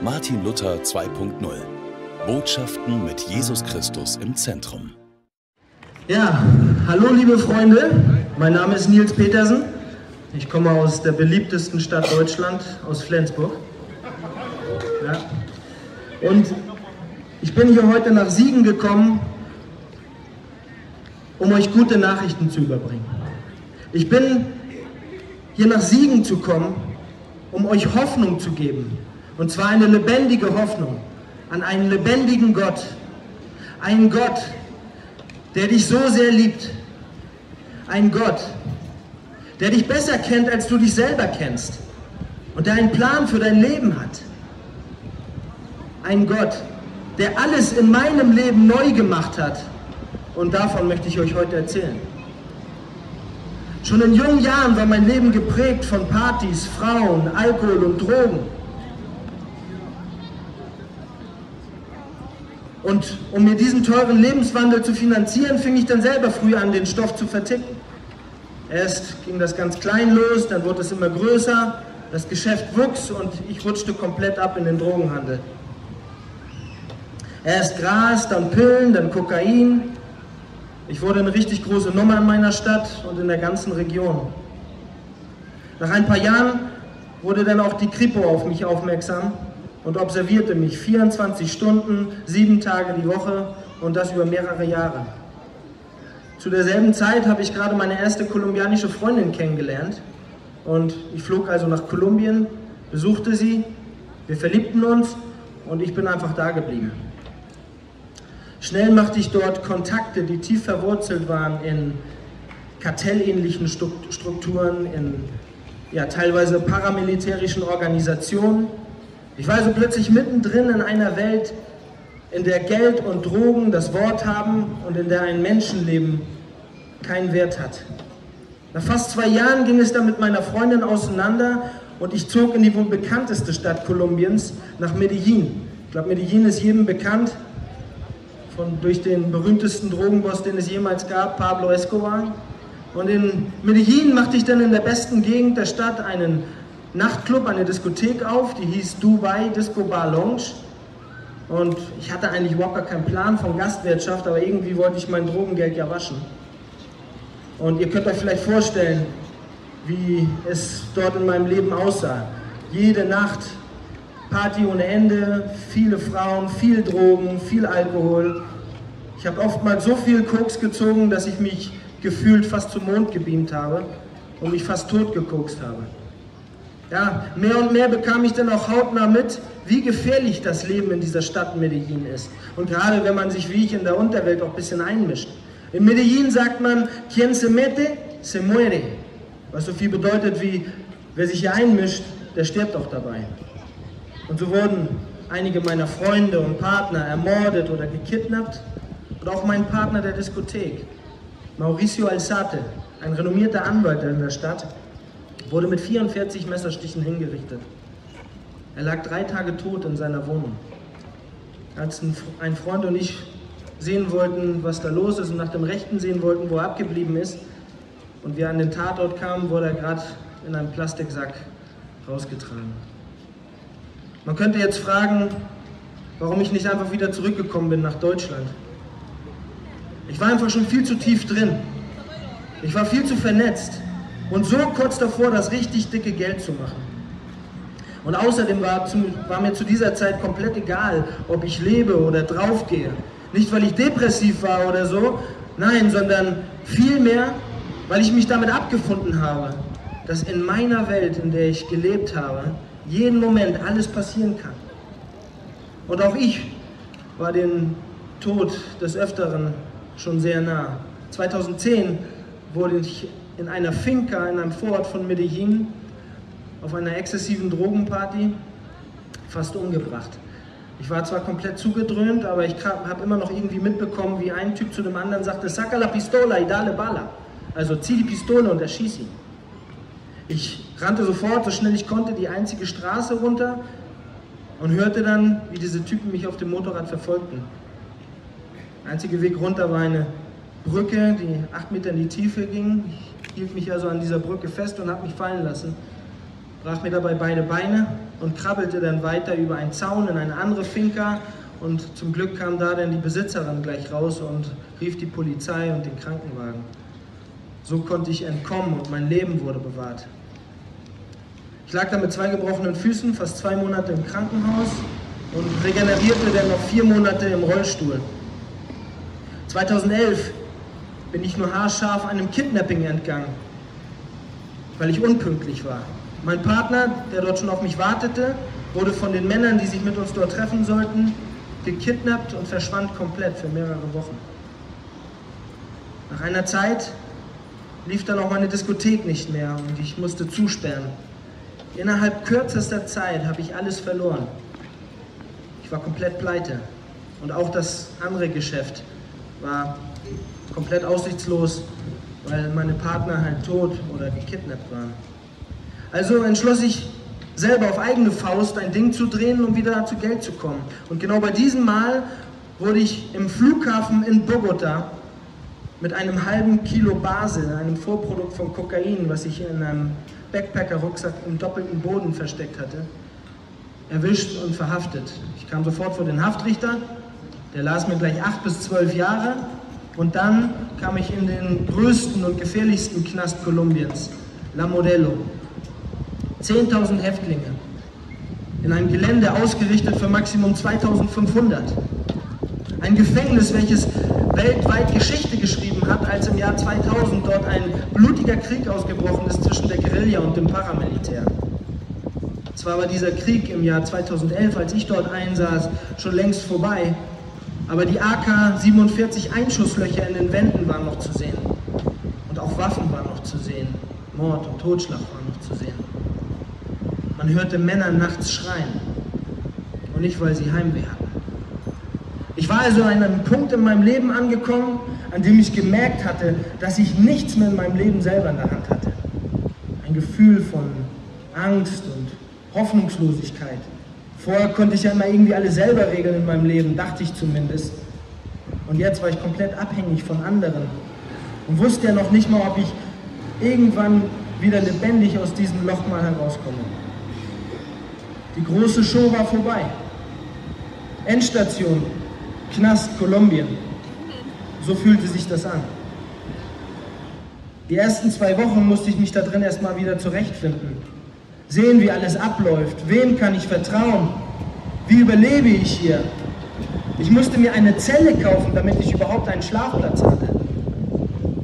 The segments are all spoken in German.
Martin Luther 2.0. Botschaften mit Jesus Christus im Zentrum. Ja, hallo liebe Freunde, mein Name ist Nils Petersen. Ich komme aus der beliebtesten Stadt Deutschland, aus Flensburg. Ja. Und ich bin hier heute nach Siegen gekommen, um euch gute Nachrichten zu überbringen. Ich bin hier nach Siegen zu kommen, um euch Hoffnung zu geben. Und zwar eine lebendige Hoffnung an einen lebendigen Gott. Einen Gott, der dich so sehr liebt. Ein Gott, der dich besser kennt, als du dich selber kennst. Und der einen Plan für dein Leben hat. Ein Gott, der alles in meinem Leben neu gemacht hat. Und davon möchte ich euch heute erzählen. Schon in jungen Jahren war mein Leben geprägt von Partys, Frauen, Alkohol und Drogen. Und um mir diesen teuren Lebenswandel zu finanzieren, fing ich dann selber früh an, den Stoff zu verticken. Erst ging das ganz klein los, dann wurde es immer größer, das Geschäft wuchs und ich rutschte komplett ab in den Drogenhandel. Erst Gras, dann Pillen, dann Kokain. Ich wurde eine richtig große Nummer in meiner Stadt und in der ganzen Region. Nach ein paar Jahren wurde dann auch die Kripo auf mich aufmerksam und observierte mich 24 Stunden, sieben Tage die Woche und das über mehrere Jahre. Zu derselben Zeit habe ich gerade meine erste kolumbianische Freundin kennengelernt und ich flog also nach Kolumbien, besuchte sie, wir verliebten uns und ich bin einfach da geblieben. Schnell machte ich dort Kontakte, die tief verwurzelt waren in kartellähnlichen Strukturen, in ja, teilweise paramilitärischen Organisationen ich war also plötzlich mittendrin in einer Welt, in der Geld und Drogen das Wort haben und in der ein Menschenleben keinen Wert hat. Nach fast zwei Jahren ging es dann mit meiner Freundin auseinander und ich zog in die wohl bekannteste Stadt Kolumbiens, nach Medellin. Ich glaube, Medellin ist jedem bekannt, von, durch den berühmtesten Drogenboss, den es jemals gab, Pablo Escobar. Und in Medellin machte ich dann in der besten Gegend der Stadt einen Nachtclub, eine Diskothek auf, die hieß Dubai Disco Bar Lounge. Und ich hatte eigentlich überhaupt gar keinen Plan von Gastwirtschaft, aber irgendwie wollte ich mein Drogengeld ja waschen. Und ihr könnt euch vielleicht vorstellen, wie es dort in meinem Leben aussah. Jede Nacht Party ohne Ende, viele Frauen, viel Drogen, viel Alkohol. Ich habe oftmals so viel Koks gezogen, dass ich mich gefühlt fast zum Mond gebeamt habe und mich fast tot gekokst habe. Ja, mehr und mehr bekam ich dann auch hautnah mit, wie gefährlich das Leben in dieser Stadt Medellin ist. Und gerade wenn man sich wie ich in der Unterwelt auch ein bisschen einmischt. In Medellin sagt man, quien se mete, se muere. Was so viel bedeutet wie, wer sich hier einmischt, der stirbt auch dabei. Und so wurden einige meiner Freunde und Partner ermordet oder gekidnappt. Und auch mein Partner der Diskothek, Mauricio Alzate, ein renommierter Anwalt in der Stadt, wurde mit 44 Messerstichen hingerichtet. Er lag drei Tage tot in seiner Wohnung. Als ein Freund und ich sehen wollten, was da los ist und nach dem Rechten sehen wollten, wo er abgeblieben ist, und wir an den Tatort kamen, wurde er gerade in einem Plastiksack rausgetragen. Man könnte jetzt fragen, warum ich nicht einfach wieder zurückgekommen bin nach Deutschland. Ich war einfach schon viel zu tief drin. Ich war viel zu vernetzt. Und so kurz davor, das richtig dicke Geld zu machen. Und außerdem war, zu, war, mir zu dieser Zeit komplett egal, ob ich lebe oder draufgehe. Nicht, weil ich depressiv war oder so, nein, sondern vielmehr, weil ich mich damit abgefunden habe, dass in meiner Welt, in der ich gelebt habe, jeden Moment alles passieren kann. Und auch ich war dem Tod des Öfteren schon sehr nah. 2010 wurde ich in einer Finca in einem Vorort von Medellin auf einer exzessiven Drogenparty fast umgebracht. Ich war zwar komplett zugedröhnt, aber ich habe immer noch irgendwie mitbekommen, wie ein Typ zu dem anderen sagte, saca la pistola y dale bala. Also zieh die Pistole und erschieß ihn. Ich rannte sofort, so schnell ich konnte, die einzige Straße runter und hörte dann, wie diese Typen mich auf dem Motorrad verfolgten. Der einzige Weg runter war eine Brücke, die acht Meter in die Tiefe ging. Hielt mich also an dieser Brücke fest und habe mich fallen lassen. brach mir dabei beide Beine und krabbelte dann weiter über einen Zaun in eine andere Finca. Und zum Glück kam da dann die Besitzerin gleich raus und rief die Polizei und den Krankenwagen. So konnte ich entkommen und mein Leben wurde bewahrt. Ich lag da mit zwei gebrochenen Füßen fast zwei Monate im Krankenhaus und regenerierte dann noch vier Monate im Rollstuhl. 2011 bin ich nur haarscharf einem Kidnapping entgangen, weil ich unpünktlich war. Mein Partner, der dort schon auf mich wartete, wurde von den Männern, die sich mit uns dort treffen sollten, gekidnappt und verschwand komplett für mehrere Wochen. Nach einer Zeit lief dann auch meine Diskothek nicht mehr und ich musste zusperren. Innerhalb kürzester Zeit habe ich alles verloren. Ich war komplett pleite und auch das andere Geschäft war komplett aussichtslos, weil meine Partner halt tot oder gekidnappt waren. Also entschloss ich selber auf eigene Faust ein Ding zu drehen, um wieder zu Geld zu kommen. Und genau bei diesem Mal wurde ich im Flughafen in Bogota mit einem halben Kilo Basel, einem Vorprodukt von Kokain, was ich in einem Backpacker-Rucksack im doppelten Boden versteckt hatte, erwischt und verhaftet. Ich kam sofort vor den Haftrichter, der las mir gleich acht bis zwölf Jahre und dann kam ich in den größten und gefährlichsten Knast Kolumbiens, La Modelo. 10.000 Häftlinge in einem Gelände ausgerichtet für Maximum 2.500. Ein Gefängnis, welches weltweit Geschichte geschrieben hat, als im Jahr 2000 dort ein blutiger Krieg ausgebrochen ist zwischen der Guerilla und dem Paramilitär. Zwar war dieser Krieg im Jahr 2011, als ich dort einsaß, schon längst vorbei, aber die AK-47 Einschusslöcher in den Wänden waren noch zu sehen. Und auch Waffen waren noch zu sehen. Mord und Totschlag waren noch zu sehen. Man hörte Männer nachts schreien. Und nicht, weil sie Heimweh hatten. Ich war also an einem Punkt in meinem Leben angekommen, an dem ich gemerkt hatte, dass ich nichts mehr in meinem Leben selber in der Hand hatte. Ein Gefühl von Angst und Hoffnungslosigkeit. Vorher konnte ich ja immer irgendwie alles selber regeln in meinem Leben, dachte ich zumindest. Und jetzt war ich komplett abhängig von anderen und wusste ja noch nicht mal, ob ich irgendwann wieder lebendig aus diesem Loch mal herauskomme. Die große Show war vorbei. Endstation, Knast Kolumbien. So fühlte sich das an. Die ersten zwei Wochen musste ich mich da drin erstmal wieder zurechtfinden. Sehen, wie alles abläuft. Wem kann ich vertrauen? Wie überlebe ich hier? Ich musste mir eine Zelle kaufen, damit ich überhaupt einen Schlafplatz hatte.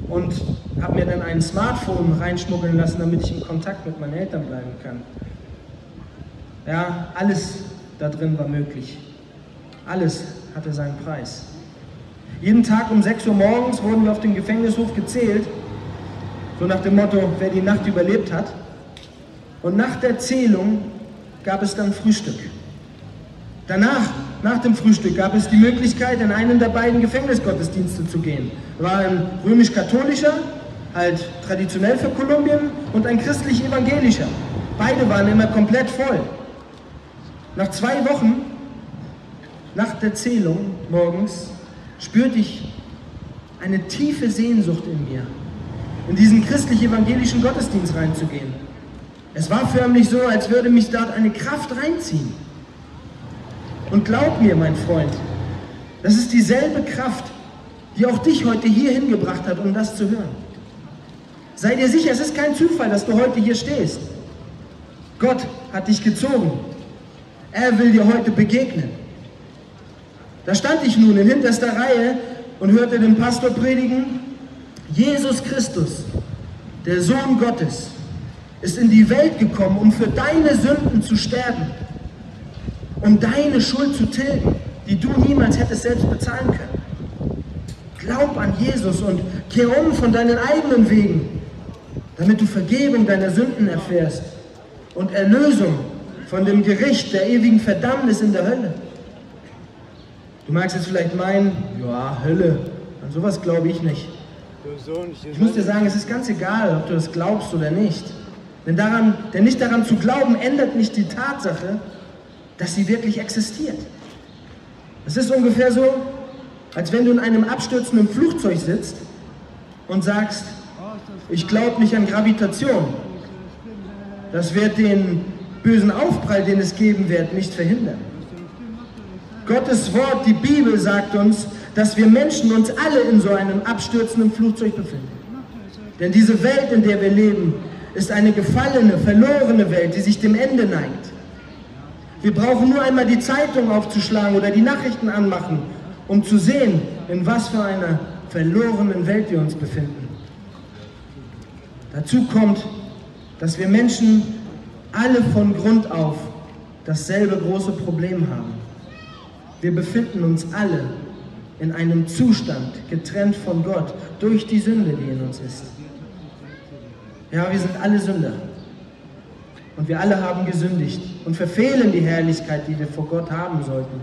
Und habe mir dann ein Smartphone reinschmuggeln lassen, damit ich in Kontakt mit meinen Eltern bleiben kann. Ja, alles da drin war möglich. Alles hatte seinen Preis. Jeden Tag um 6 Uhr morgens wurden wir auf dem Gefängnishof gezählt, so nach dem Motto, wer die Nacht überlebt hat. Und nach der Zählung gab es dann Frühstück. Danach, nach dem Frühstück, gab es die Möglichkeit, in einen der beiden Gefängnisgottesdienste zu gehen. War ein römisch-katholischer, halt traditionell für Kolumbien, und ein christlich-evangelischer. Beide waren immer komplett voll. Nach zwei Wochen nach der Zählung morgens spürte ich eine tiefe Sehnsucht in mir, in diesen christlich-evangelischen Gottesdienst reinzugehen. Es war förmlich so, als würde mich dort eine Kraft reinziehen. Und glaub mir, mein Freund, das ist dieselbe Kraft, die auch dich heute hier hingebracht hat, um das zu hören. Sei dir sicher, es ist kein Zufall, dass du heute hier stehst. Gott hat dich gezogen. Er will dir heute begegnen. Da stand ich nun in hinterster Reihe und hörte den Pastor predigen, Jesus Christus, der Sohn Gottes, ist in die Welt gekommen, um für deine Sünden zu sterben, um deine Schuld zu tilgen, die du niemals hättest selbst bezahlen können. Glaub an Jesus und kehr um von deinen eigenen Wegen, damit du Vergebung deiner Sünden erfährst und Erlösung von dem Gericht der ewigen Verdammnis in der Hölle. Du magst jetzt vielleicht meinen, ja, Hölle, an sowas glaube ich nicht. Ich muss dir sagen, es ist ganz egal, ob du das glaubst oder nicht. Denn, daran, denn nicht daran zu glauben, ändert nicht die Tatsache, dass sie wirklich existiert. Es ist ungefähr so, als wenn du in einem abstürzenden Flugzeug sitzt und sagst, ich glaube nicht an Gravitation. das wird den bösen Aufprall, den es geben wird, nicht verhindern. Gottes Wort, die Bibel sagt uns, dass wir Menschen uns alle in so einem abstürzenden Flugzeug befinden. Denn diese Welt, in der wir leben, ist eine gefallene, verlorene Welt, die sich dem Ende neigt. Wir brauchen nur einmal die Zeitung aufzuschlagen oder die Nachrichten anmachen, um zu sehen, in was für einer verlorenen Welt wir uns befinden. Dazu kommt, dass wir Menschen alle von Grund auf dasselbe große Problem haben. Wir befinden uns alle in einem Zustand getrennt von Gott durch die Sünde, die in uns ist. Ja, wir sind alle Sünder. Und wir alle haben gesündigt und verfehlen die Herrlichkeit, die wir vor Gott haben sollten.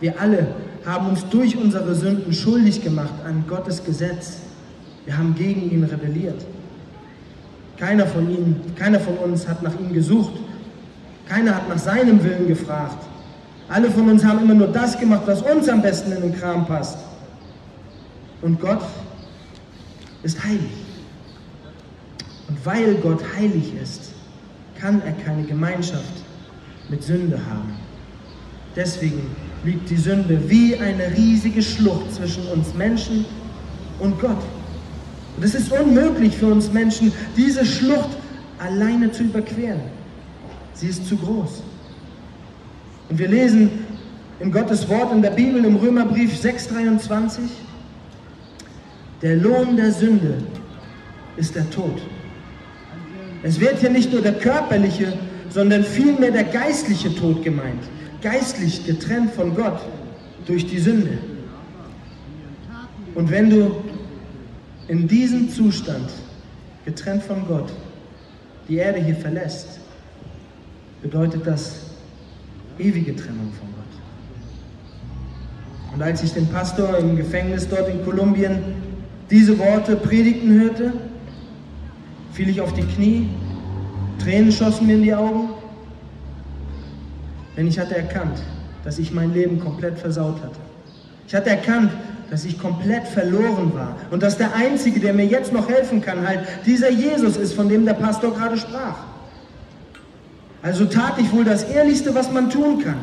Wir alle haben uns durch unsere Sünden schuldig gemacht an Gottes Gesetz. Wir haben gegen ihn rebelliert. Keiner von ihnen, keiner von uns hat nach ihm gesucht. Keiner hat nach seinem Willen gefragt. Alle von uns haben immer nur das gemacht, was uns am besten in den Kram passt. Und Gott ist heilig. Und weil Gott heilig ist, kann er keine Gemeinschaft mit Sünde haben. Deswegen liegt die Sünde wie eine riesige Schlucht zwischen uns Menschen und Gott. Und es ist unmöglich für uns Menschen, diese Schlucht alleine zu überqueren. Sie ist zu groß. Und wir lesen in Gottes Wort in der Bibel im Römerbrief 6,23, der Lohn der Sünde ist der Tod. Es wird hier nicht nur der körperliche, sondern vielmehr der geistliche Tod gemeint. Geistlich getrennt von Gott durch die Sünde. Und wenn du in diesem Zustand, getrennt von Gott, die Erde hier verlässt, bedeutet das ewige Trennung von Gott. Und als ich den Pastor im Gefängnis dort in Kolumbien diese Worte predigten hörte, fiel ich auf die Knie, Tränen schossen mir in die Augen, denn ich hatte erkannt, dass ich mein Leben komplett versaut hatte. Ich hatte erkannt, dass ich komplett verloren war und dass der Einzige, der mir jetzt noch helfen kann, halt dieser Jesus ist, von dem der Pastor gerade sprach. Also tat ich wohl das Ehrlichste, was man tun kann.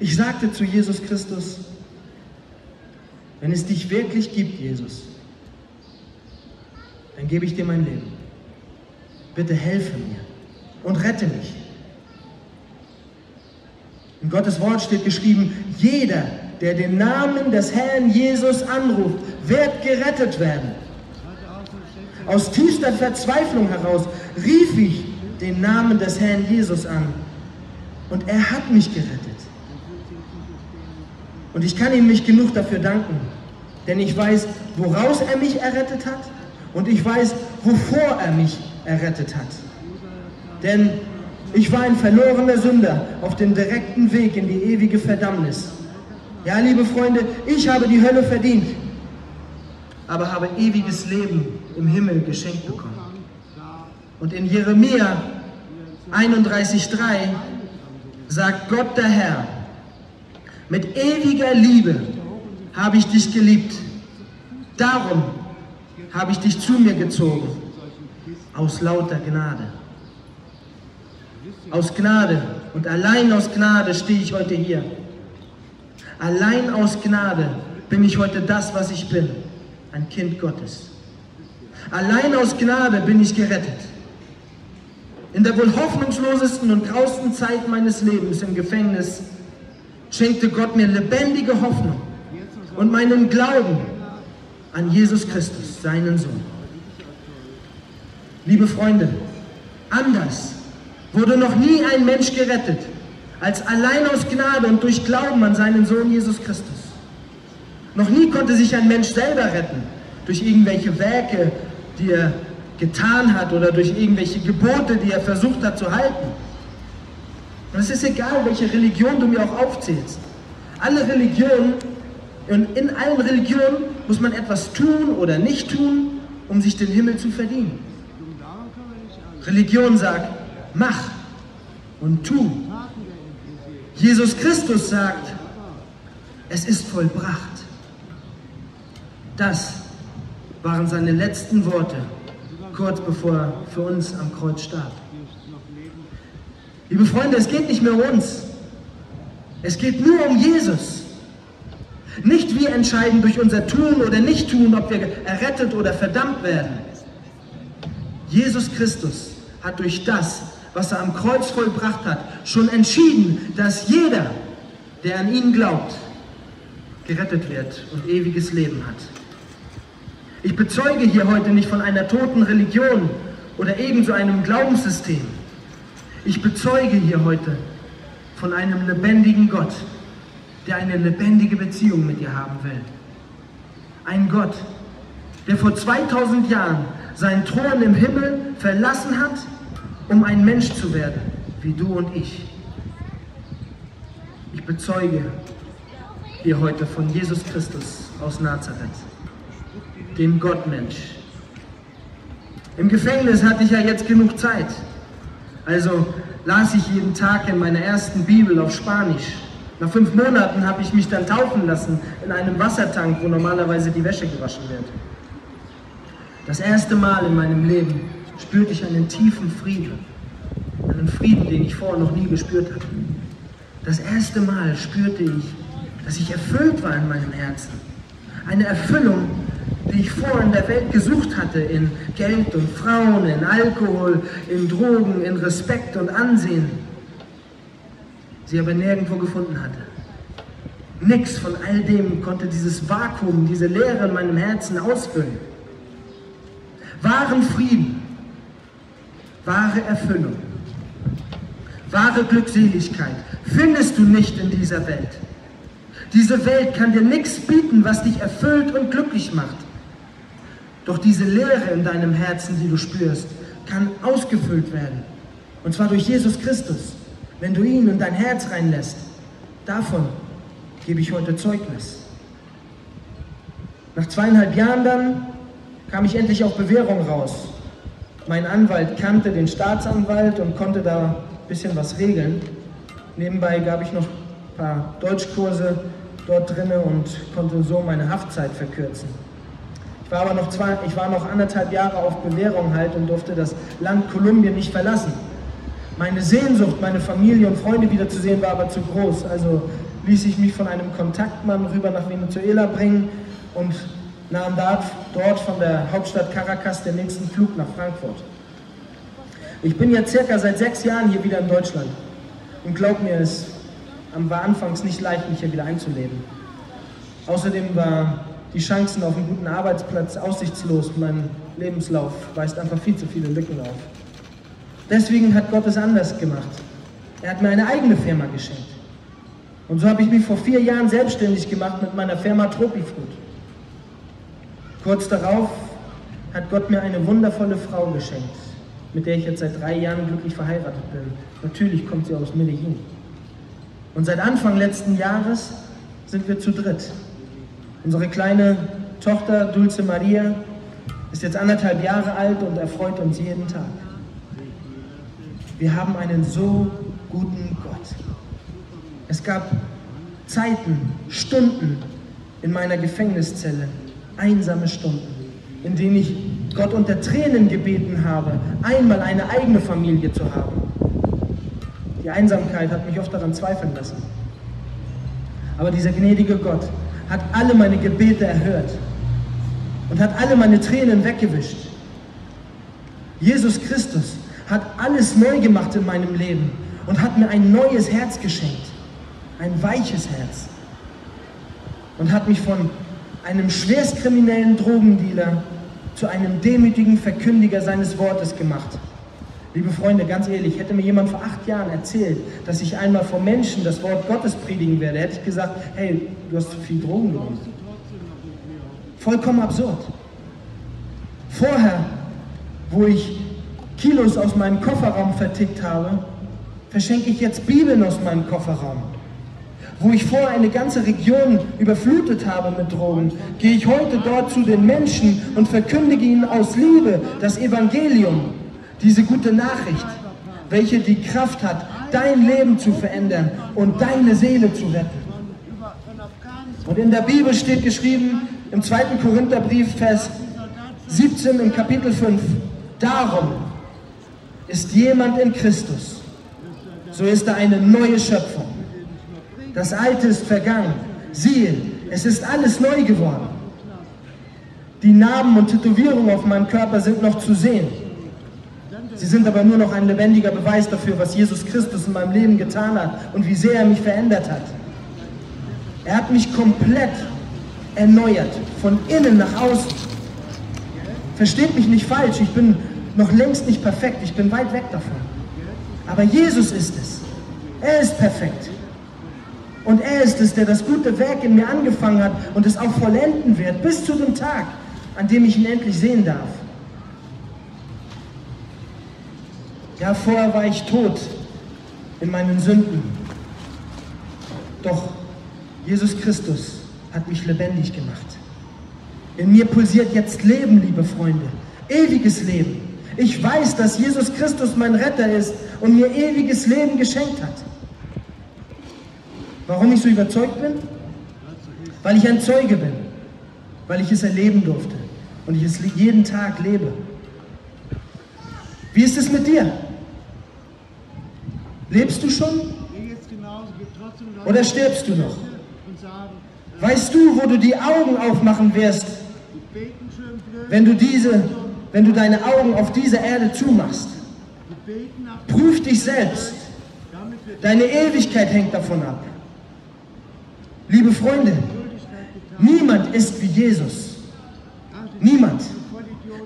Ich sagte zu Jesus Christus, wenn es dich wirklich gibt, Jesus, dann gebe ich dir mein Leben. Bitte helfe mir und rette mich. In Gottes Wort steht geschrieben, jeder, der den Namen des Herrn Jesus anruft, wird gerettet werden. Aus tiefster Verzweiflung heraus rief ich den Namen des Herrn Jesus an und er hat mich gerettet. Und ich kann ihm nicht genug dafür danken, denn ich weiß, woraus er mich errettet hat und ich weiß, wovor er mich errettet hat. Denn ich war ein verlorener Sünder auf dem direkten Weg in die ewige Verdammnis. Ja, liebe Freunde, ich habe die Hölle verdient, aber habe ewiges Leben im Himmel geschenkt bekommen. Und in Jeremia 31,3 sagt Gott der Herr, mit ewiger Liebe habe ich dich geliebt. Darum habe ich dich zu mir gezogen, aus lauter Gnade. Aus Gnade und allein aus Gnade stehe ich heute hier. Allein aus Gnade bin ich heute das, was ich bin, ein Kind Gottes. Allein aus Gnade bin ich gerettet. In der wohl hoffnungslosesten und grausten Zeit meines Lebens im Gefängnis schenkte Gott mir lebendige Hoffnung und meinen Glauben an Jesus Christus, seinen Sohn. Liebe Freunde, anders wurde noch nie ein Mensch gerettet, als allein aus Gnade und durch Glauben an seinen Sohn Jesus Christus. Noch nie konnte sich ein Mensch selber retten, durch irgendwelche Werke, die er getan hat oder durch irgendwelche Gebote, die er versucht hat zu halten. Und es ist egal, welche Religion du mir auch aufzählst. Alle Religionen, und in allen Religionen muss man etwas tun oder nicht tun, um sich den Himmel zu verdienen. Religion sagt, mach und tu. Jesus Christus sagt, es ist vollbracht. Das waren seine letzten Worte kurz bevor er für uns am Kreuz starb. Liebe Freunde, es geht nicht mehr um uns. Es geht nur um Jesus. Nicht wir entscheiden durch unser Tun oder Nicht-Tun, ob wir errettet oder verdammt werden. Jesus Christus hat durch das, was er am Kreuz vollbracht hat, schon entschieden, dass jeder, der an ihn glaubt, gerettet wird und ewiges Leben hat. Ich bezeuge hier heute nicht von einer toten Religion oder ebenso einem Glaubenssystem. Ich bezeuge hier heute von einem lebendigen Gott, der eine lebendige Beziehung mit dir haben will. Ein Gott, der vor 2000 Jahren seinen Thron im Himmel verlassen hat, um ein Mensch zu werden, wie du und ich. Ich bezeuge hier heute von Jesus Christus aus Nazareth, dem Gottmensch. Im Gefängnis hatte ich ja jetzt genug Zeit. Also las ich jeden Tag in meiner ersten Bibel auf Spanisch. Nach fünf Monaten habe ich mich dann taufen lassen in einem Wassertank, wo normalerweise die Wäsche gewaschen wird. Das erste Mal in meinem Leben spürte ich einen tiefen Frieden. Einen Frieden, den ich vorher noch nie gespürt hatte. Das erste Mal spürte ich, dass ich erfüllt war in meinem Herzen. Eine Erfüllung, die ich vorher in der Welt gesucht hatte, in Geld und Frauen, in Alkohol, in Drogen, in Respekt und Ansehen, sie aber nirgendwo gefunden hatte. Nichts von all dem konnte dieses Vakuum, diese Leere in meinem Herzen ausfüllen. Wahren Frieden, wahre Erfüllung, wahre Glückseligkeit findest du nicht in dieser Welt. Diese Welt kann dir nichts bieten, was dich erfüllt und glücklich macht. Doch diese Leere in deinem Herzen, die du spürst, kann ausgefüllt werden. Und zwar durch Jesus Christus, wenn du ihn in dein Herz reinlässt. Davon gebe ich heute Zeugnis. Nach zweieinhalb Jahren dann kam ich endlich auf Bewährung raus. Mein Anwalt kannte den Staatsanwalt und konnte da ein bisschen was regeln. Nebenbei gab ich noch ein paar Deutschkurse dort drinne und konnte so meine Haftzeit verkürzen. Ich war aber noch, zwei, ich war noch anderthalb Jahre auf Bewährung halt und durfte das Land Kolumbien nicht verlassen. Meine Sehnsucht, meine Familie und Freunde wiederzusehen, war aber zu groß. Also ließ ich mich von einem Kontaktmann rüber nach Venezuela bringen und nahm dort von der Hauptstadt Caracas den nächsten Flug nach Frankfurt. Ich bin jetzt circa seit sechs Jahren hier wieder in Deutschland und glaub mir, es war anfangs nicht leicht, mich hier wieder einzuleben. Außerdem war die Chancen auf einen guten Arbeitsplatz aussichtslos. Mein Lebenslauf weist einfach viel zu viele Lücken auf. Deswegen hat Gott es anders gemacht. Er hat mir eine eigene Firma geschenkt. Und so habe ich mich vor vier Jahren selbstständig gemacht mit meiner Firma Tropifruit. Kurz darauf hat Gott mir eine wundervolle Frau geschenkt, mit der ich jetzt seit drei Jahren glücklich verheiratet bin. Natürlich kommt sie aus Medellin. Und seit Anfang letzten Jahres sind wir zu dritt. Unsere kleine Tochter Dulce Maria ist jetzt anderthalb Jahre alt und erfreut uns jeden Tag. Wir haben einen so guten Gott. Es gab Zeiten, Stunden in meiner Gefängniszelle, einsame Stunden, in denen ich Gott unter Tränen gebeten habe, einmal eine eigene Familie zu haben. Die Einsamkeit hat mich oft daran zweifeln lassen. Aber dieser gnädige Gott hat alle meine Gebete erhört und hat alle meine Tränen weggewischt. Jesus Christus hat alles neu gemacht in meinem Leben und hat mir ein neues Herz geschenkt, ein weiches Herz und hat mich von einem schwerstkriminellen Drogendealer zu einem demütigen Verkündiger seines Wortes gemacht. Liebe Freunde, ganz ehrlich, hätte mir jemand vor acht Jahren erzählt, dass ich einmal vor Menschen das Wort Gottes predigen werde, hätte ich gesagt, hey, du hast zu viel Drogen genommen. Vollkommen absurd. Vorher, wo ich Kilos aus meinem Kofferraum vertickt habe, verschenke ich jetzt Bibeln aus meinem Kofferraum. Wo ich vorher eine ganze Region überflutet habe mit Drogen, gehe ich heute dort zu den Menschen und verkündige ihnen aus Liebe das Evangelium, diese gute Nachricht, welche die Kraft hat, dein Leben zu verändern und deine Seele zu retten. Und in der Bibel steht geschrieben, im 2. Korintherbrief, Vers 17 im Kapitel 5, Darum ist jemand in Christus, so ist er eine neue Schöpfung. Das Alte ist vergangen. Siehe, es ist alles neu geworden. Die Narben und Tätowierungen auf meinem Körper sind noch zu sehen. Sie sind aber nur noch ein lebendiger Beweis dafür, was Jesus Christus in meinem Leben getan hat und wie sehr er mich verändert hat. Er hat mich komplett erneuert, von innen nach außen. Versteht mich nicht falsch, ich bin noch längst nicht perfekt, ich bin weit weg davon. Aber Jesus ist es. Er ist perfekt. Und er ist es, der das gute Werk in mir angefangen hat und es auch vollenden wird, bis zu dem Tag, an dem ich ihn endlich sehen darf. Ja, vorher war ich tot in meinen Sünden. Doch Jesus Christus hat mich lebendig gemacht. In mir pulsiert jetzt Leben, liebe Freunde. Ewiges Leben. Ich weiß, dass Jesus Christus mein Retter ist und mir ewiges Leben geschenkt hat. Warum ich so überzeugt bin? Weil ich ein Zeuge bin. Weil ich es erleben durfte. Und ich es jeden Tag lebe. Wie ist es mit dir? Lebst du schon? Oder stirbst du noch? Weißt du, wo du die Augen aufmachen wirst, wenn du diese, wenn du deine Augen auf diese Erde zumachst? Prüf dich selbst. Deine Ewigkeit hängt davon ab. Liebe Freunde, niemand ist wie Jesus. Niemand.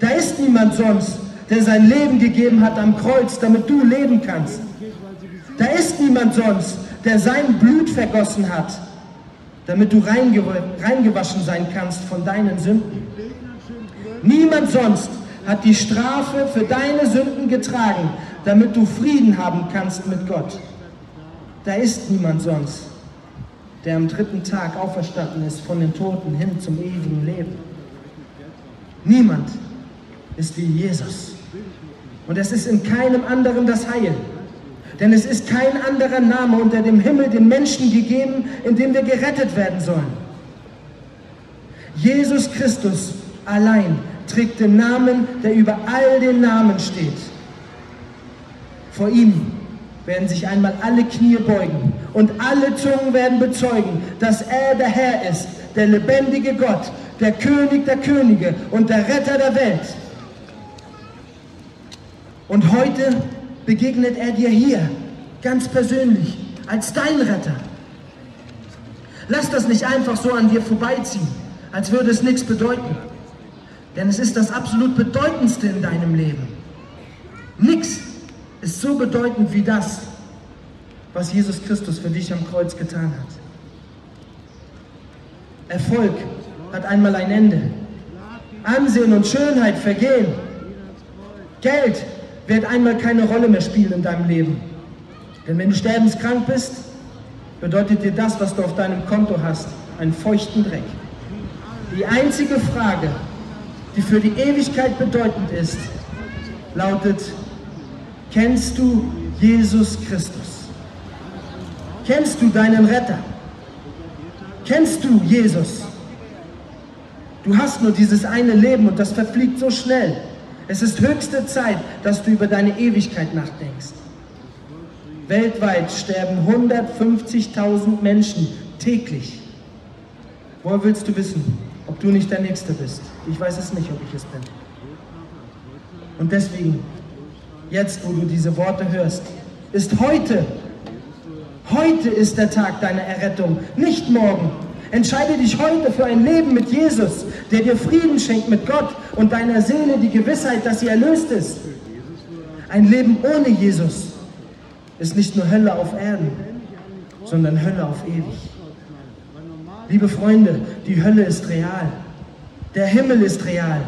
Da ist niemand sonst, der sein Leben gegeben hat am Kreuz, damit du leben kannst. Da ist niemand sonst, der sein Blut vergossen hat, damit du reingewaschen sein kannst von deinen Sünden. Niemand sonst hat die Strafe für deine Sünden getragen, damit du Frieden haben kannst mit Gott. Da ist niemand sonst, der am dritten Tag auferstanden ist von den Toten hin zum ewigen Leben. Niemand ist wie Jesus. Und es ist in keinem anderen das Heil. Denn es ist kein anderer Name unter dem Himmel den Menschen gegeben, in dem wir gerettet werden sollen. Jesus Christus allein trägt den Namen, der über all den Namen steht. Vor ihm werden sich einmal alle Knie beugen und alle Zungen werden bezeugen, dass er der Herr ist, der lebendige Gott, der König der Könige und der Retter der Welt. Und heute begegnet er dir hier, ganz persönlich, als dein Retter. Lass das nicht einfach so an dir vorbeiziehen, als würde es nichts bedeuten. Denn es ist das absolut Bedeutendste in deinem Leben. Nichts ist so bedeutend wie das, was Jesus Christus für dich am Kreuz getan hat. Erfolg hat einmal ein Ende. Ansehen und Schönheit vergehen. Geld wird einmal keine Rolle mehr spielen in deinem Leben. Denn wenn du sterbenskrank bist, bedeutet dir das, was du auf deinem Konto hast, einen feuchten Dreck. Die einzige Frage, die für die Ewigkeit bedeutend ist, lautet, kennst du Jesus Christus? Kennst du deinen Retter? Kennst du Jesus? Du hast nur dieses eine Leben und das verfliegt so schnell. Es ist höchste Zeit, dass du über deine Ewigkeit nachdenkst. Weltweit sterben 150.000 Menschen täglich. Woher willst du wissen, ob du nicht der Nächste bist? Ich weiß es nicht, ob ich es bin. Und deswegen, jetzt wo du diese Worte hörst, ist heute, heute ist der Tag deiner Errettung, nicht morgen. Entscheide dich heute für ein Leben mit Jesus, der dir Frieden schenkt mit Gott und deiner Seele die Gewissheit, dass sie erlöst ist. Ein Leben ohne Jesus ist nicht nur Hölle auf Erden, sondern Hölle auf ewig. Liebe Freunde, die Hölle ist real. Der Himmel ist real.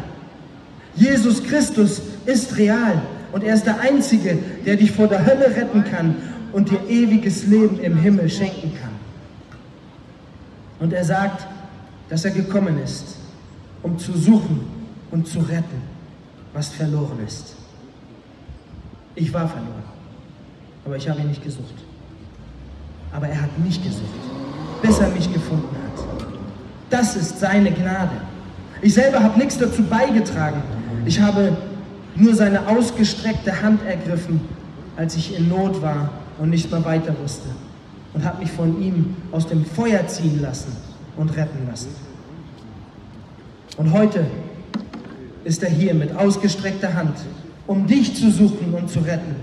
Jesus Christus ist real. Und er ist der Einzige, der dich vor der Hölle retten kann und dir ewiges Leben im Himmel schenken kann. Und er sagt, dass er gekommen ist, um zu suchen und zu retten, was verloren ist. Ich war verloren, aber ich habe ihn nicht gesucht. Aber er hat mich gesucht, bis er mich gefunden hat. Das ist seine Gnade. Ich selber habe nichts dazu beigetragen. Ich habe nur seine ausgestreckte Hand ergriffen, als ich in Not war und nicht mehr weiter wusste und habe mich von ihm aus dem Feuer ziehen lassen und retten lassen. Und heute ist er hier mit ausgestreckter Hand, um dich zu suchen und zu retten.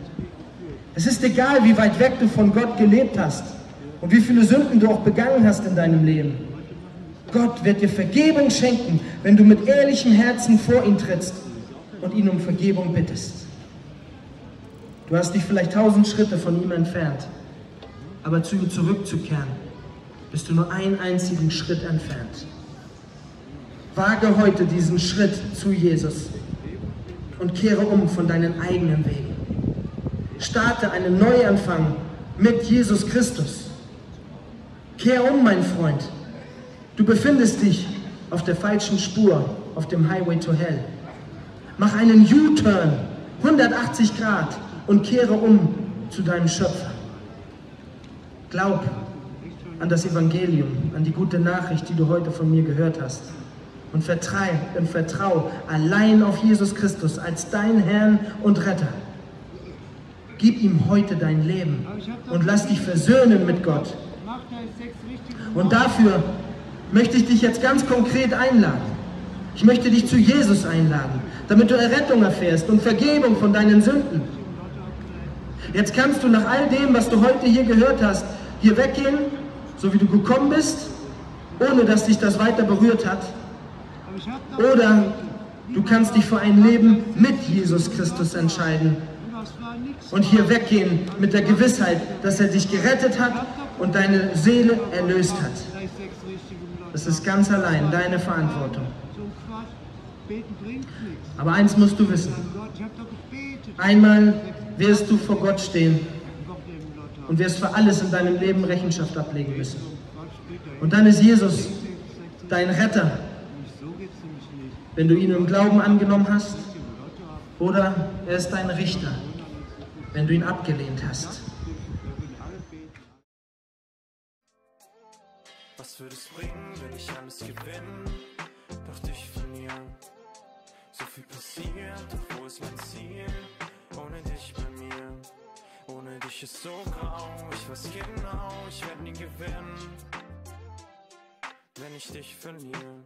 Es ist egal, wie weit weg du von Gott gelebt hast und wie viele Sünden du auch begangen hast in deinem Leben. Gott wird dir Vergebung schenken, wenn du mit ehrlichem Herzen vor ihn trittst und ihn um Vergebung bittest. Du hast dich vielleicht tausend Schritte von ihm entfernt, aber zu ihm zurückzukehren, bist du nur einen einzigen Schritt entfernt. Wage heute diesen Schritt zu Jesus und kehre um von deinen eigenen Wegen. Starte einen Neuanfang mit Jesus Christus. Kehr um, mein Freund. Du befindest dich auf der falschen Spur, auf dem Highway to Hell. Mach einen U-Turn, 180 Grad und kehre um zu deinem Schöpfer. Glaub an das Evangelium, an die gute Nachricht, die du heute von mir gehört hast. Und vertrau, und vertrau allein auf Jesus Christus als dein Herrn und Retter. Gib ihm heute dein Leben und lass dich versöhnen mit Gott. Und dafür möchte ich dich jetzt ganz konkret einladen. Ich möchte dich zu Jesus einladen, damit du Errettung erfährst und Vergebung von deinen Sünden. Jetzt kannst du nach all dem, was du heute hier gehört hast, hier weggehen, so wie du gekommen bist, ohne dass dich das weiter berührt hat. Oder du kannst dich für ein Leben mit Jesus Christus entscheiden und hier weggehen mit der Gewissheit, dass er dich gerettet hat und deine Seele erlöst hat. Das ist ganz allein deine Verantwortung. Aber eins musst du wissen. Einmal wirst du vor Gott stehen und wirst für alles in deinem Leben Rechenschaft ablegen müssen. Und dann ist Jesus dein Retter, wenn du ihn im Glauben angenommen hast, oder er ist dein Richter, wenn du ihn abgelehnt hast. Würde es bringen, wenn ich alles gewinne, doch dich verlieren? So viel passiert, doch wo ist mein Ziel? Ohne dich bei mir, ohne dich ist so grau. Ich weiß genau, ich werde nie gewinnen, wenn ich dich verliere.